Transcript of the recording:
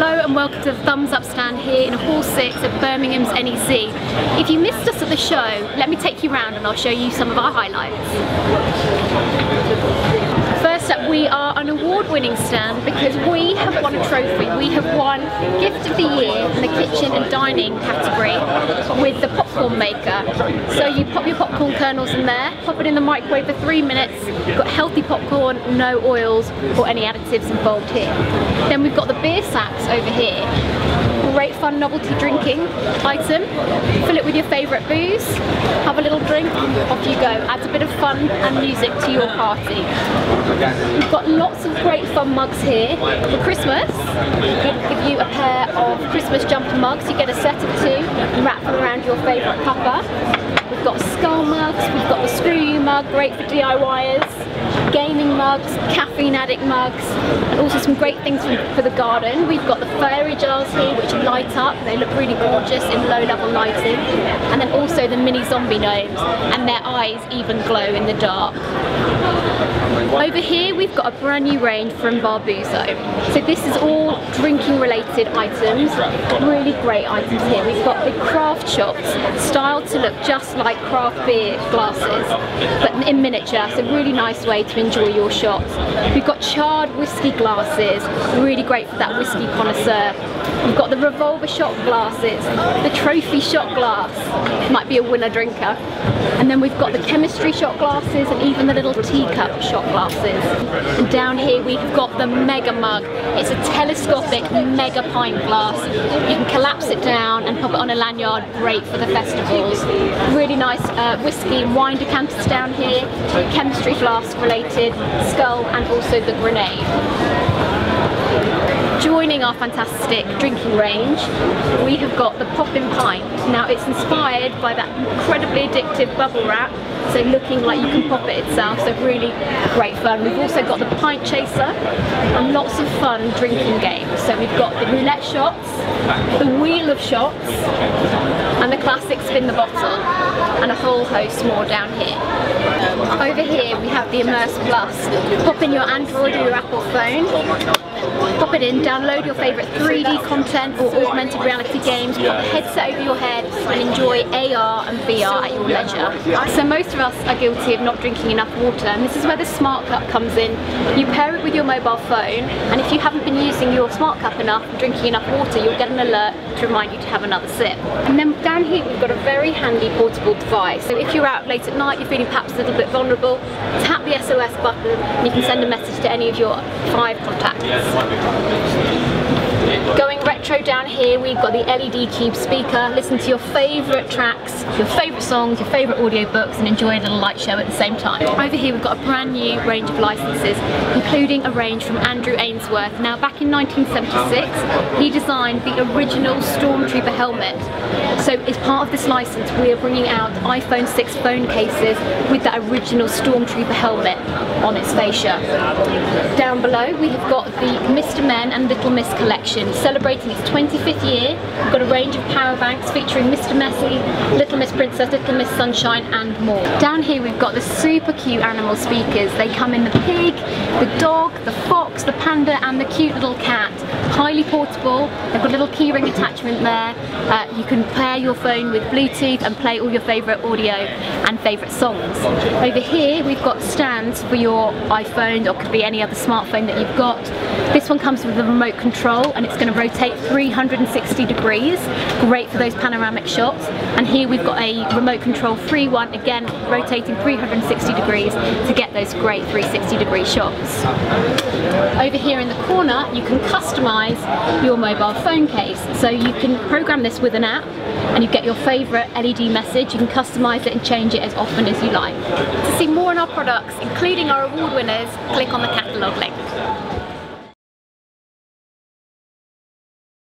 Hello and welcome to the Thumbs Up stand here in Hall 6 at Birmingham's NEC. If you missed us at the show, let me take you around and I'll show you some of our highlights. Up, we are an award-winning stand because we have won a trophy. We have won Gift of the Year in the kitchen and dining category with the popcorn maker. So you pop your popcorn kernels in there, pop it in the microwave for three minutes, got healthy popcorn, no oils or any additives involved here. Then we've got the beer sacks over here great fun novelty drinking item. Fill it with your favourite booze, have a little drink, off you go. Adds a bit of fun and music to your party. We've got lots of great fun mugs here for Christmas. we give you a pair of Christmas jumper mugs. You get a set of two and wrap them around your favourite cuppa. We've got skull mugs, we've got the screw you mug, great for DIYers gaming mugs, caffeine addict mugs, and also some great things for the garden. We've got the fairy jars here which light up, they look really gorgeous in low level lighting, and then also the mini zombie gnomes, and their eyes even glow in the dark. Over here we've got a brand new range from Barbuzzo. So this is all drinking related items, really great items here. We've got the craft shots, styled to look just like craft beer glasses, but in miniature, so really nice way to enjoy your shots. We've got charred whiskey glasses, really great for that whiskey connoisseur. We've got the revolver shot glasses, the trophy shot glass, might be a winner drinker. And then we've got the chemistry shot glasses and even the little teacup shot glasses. And down here we've got the mega mug. It's a telescopic mega pint glass. You can collapse it down and pop it on a lanyard, great for the festivals. Really nice uh, whiskey and wine decanters down here, chemistry flask related, skull and also the grenade. Joining our fantastic drinking range, we have got the Poppin' Pint. Now it's inspired by that incredibly addictive bubble wrap, so looking like you can pop it itself, so really great fun. We've also got the Pint Chaser and lots of fun drinking games. So we've got the roulette shots, the wheel of shots, and the classic spin the bottle, and a whole host more down here. Over here we have the Immerse Plus. Pop in your Android or your Apple phone, pop it in, download your favourite 3D content or augmented reality games, put a headset over your head and enjoy AR and VR at your leisure. So most of us are guilty of not drinking enough water and this is where the Smart Cup comes in. You pair it with your mobile phone and if you haven't been using your Smart Cup enough and drinking enough water you'll get an alert to remind you to have another sip. And then down here we've got a very handy portable device. So if you're out late at night, you're feeling perhaps a little bit vulnerable, tap the SOS button and you can send a message to any of your five contacts. Going retro down here, we've got the LED Cube speaker. Listen to your favourite tracks, your favourite songs, your favourite audiobooks and enjoy a little light show at the same time. Over here we've got a brand new range of licenses, including a range from Andrew Ainsworth. Now back in 1976, he designed the original Stormtrooper helmet. So as part of this license, we are bringing out iPhone 6 phone cases with that original Stormtrooper helmet on its fascia. Down below, we have got the Mr. Men and Little Miss collection collection celebrating its 25th year. We've got a range of power banks featuring Mr. Messy, Little Miss Princess, Little Miss Sunshine and more. Down here we've got the super cute animal speakers. They come in the pig, the dog, the fox, the panda and the cute little cat. Highly portable, they've got a little keyring attachment there. Uh, you can pair your phone with Bluetooth and play all your favourite audio and favourite songs. Over here we've got stands for your iPhone or could be any other smartphone that you've got. This one comes with a remote control and it's going to rotate 360 degrees. Great for those panoramic shots. And here we've got a remote control free one, again rotating 360 degrees to get those great 360 degree shots. Over here in the corner you can customize your mobile phone case. So you can program this with an app and you get your favourite LED message. You can customise it and change it as often as you like. To see more on our products, including our award winners, click on the catalogue link.